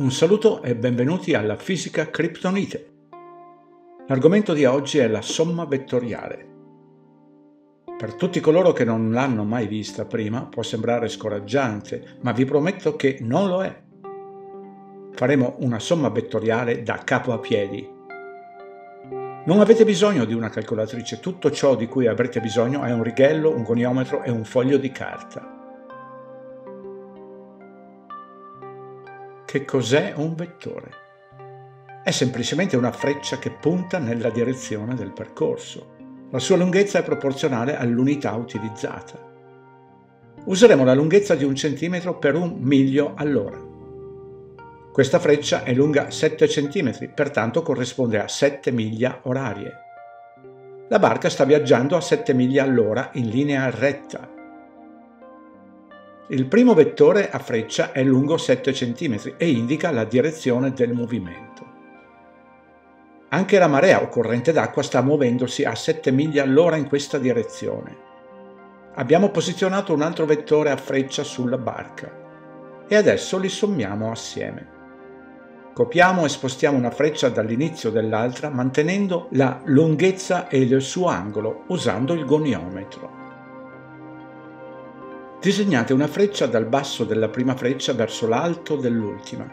Un saluto e benvenuti alla fisica kryptonite. L'argomento di oggi è la somma vettoriale. Per tutti coloro che non l'hanno mai vista prima può sembrare scoraggiante, ma vi prometto che non lo è. Faremo una somma vettoriale da capo a piedi. Non avete bisogno di una calcolatrice, tutto ciò di cui avrete bisogno è un righello, un goniometro e un foglio di carta. Che cos'è un vettore? È semplicemente una freccia che punta nella direzione del percorso. La sua lunghezza è proporzionale all'unità utilizzata. Useremo la lunghezza di un centimetro per un miglio all'ora. Questa freccia è lunga 7 cm, pertanto corrisponde a 7 miglia orarie. La barca sta viaggiando a 7 miglia all'ora in linea retta, il primo vettore a freccia è lungo 7 cm e indica la direzione del movimento. Anche la marea o corrente d'acqua sta muovendosi a 7 miglia all'ora in questa direzione. Abbiamo posizionato un altro vettore a freccia sulla barca e adesso li sommiamo assieme. Copiamo e spostiamo una freccia dall'inizio dell'altra mantenendo la lunghezza e il suo angolo usando il goniometro. Disegnate una freccia dal basso della prima freccia verso l'alto dell'ultima.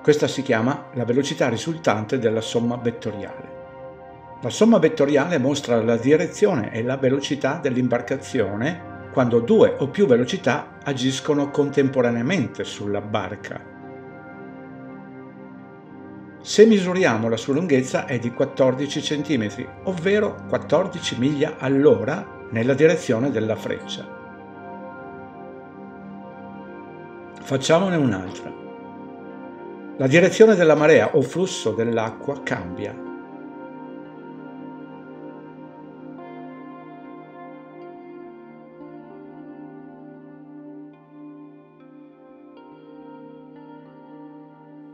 Questa si chiama la velocità risultante della somma vettoriale. La somma vettoriale mostra la direzione e la velocità dell'imbarcazione quando due o più velocità agiscono contemporaneamente sulla barca. Se misuriamo la sua lunghezza è di 14 cm, ovvero 14 miglia all'ora nella direzione della freccia. Facciamone un'altra. La direzione della marea o flusso dell'acqua cambia.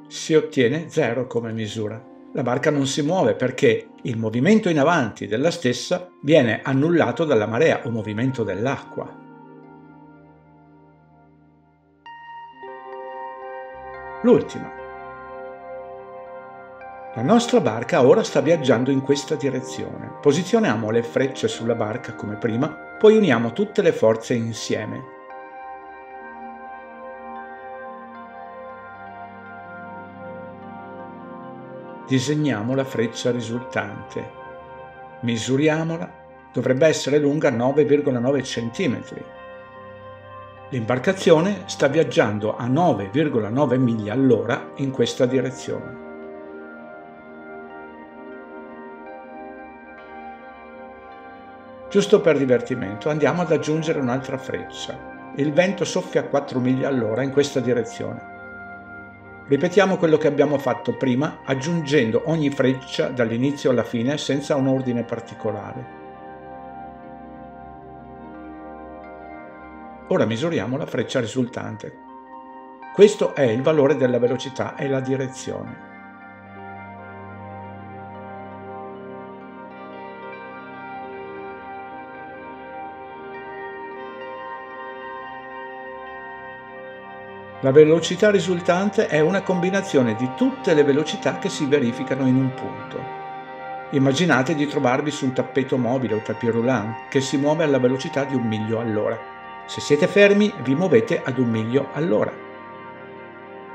Si ottiene 0 come misura. La barca non si muove perché il movimento in avanti della stessa viene annullato dalla marea o movimento dell'acqua. L'ultima. La nostra barca ora sta viaggiando in questa direzione. Posizioniamo le frecce sulla barca come prima, poi uniamo tutte le forze insieme. Disegniamo la freccia risultante. Misuriamola. Dovrebbe essere lunga 9,9 cm. L'imbarcazione sta viaggiando a 9,9 miglia all'ora in questa direzione. Giusto per divertimento andiamo ad aggiungere un'altra freccia. Il vento soffia a 4 miglia all'ora in questa direzione. Ripetiamo quello che abbiamo fatto prima aggiungendo ogni freccia dall'inizio alla fine senza un ordine particolare. Ora misuriamo la freccia risultante. Questo è il valore della velocità e la direzione. La velocità risultante è una combinazione di tutte le velocità che si verificano in un punto. Immaginate di trovarvi su un tappeto mobile o tapis roulant che si muove alla velocità di un miglio all'ora. Se siete fermi vi muovete ad un miglio all'ora.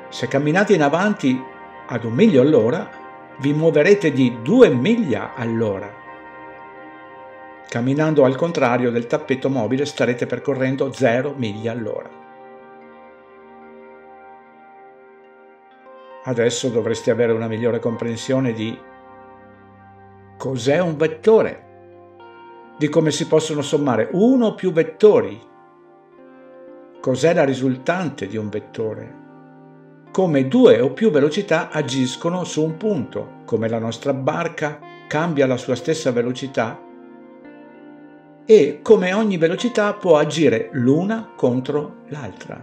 Se camminate in avanti ad un miglio all'ora, vi muoverete di due miglia all'ora. Camminando al contrario del tappeto mobile starete percorrendo 0 miglia all'ora. Adesso dovreste avere una migliore comprensione di cos'è un vettore, di come si possono sommare uno o più vettori cos'è la risultante di un vettore, come due o più velocità agiscono su un punto, come la nostra barca cambia la sua stessa velocità e come ogni velocità può agire l'una contro l'altra.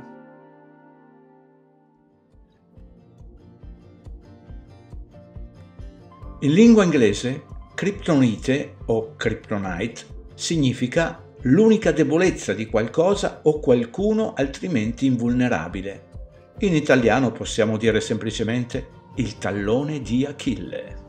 In lingua inglese, kryptonite o kryptonite significa l'unica debolezza di qualcosa o qualcuno altrimenti invulnerabile. In italiano possiamo dire semplicemente il tallone di Achille.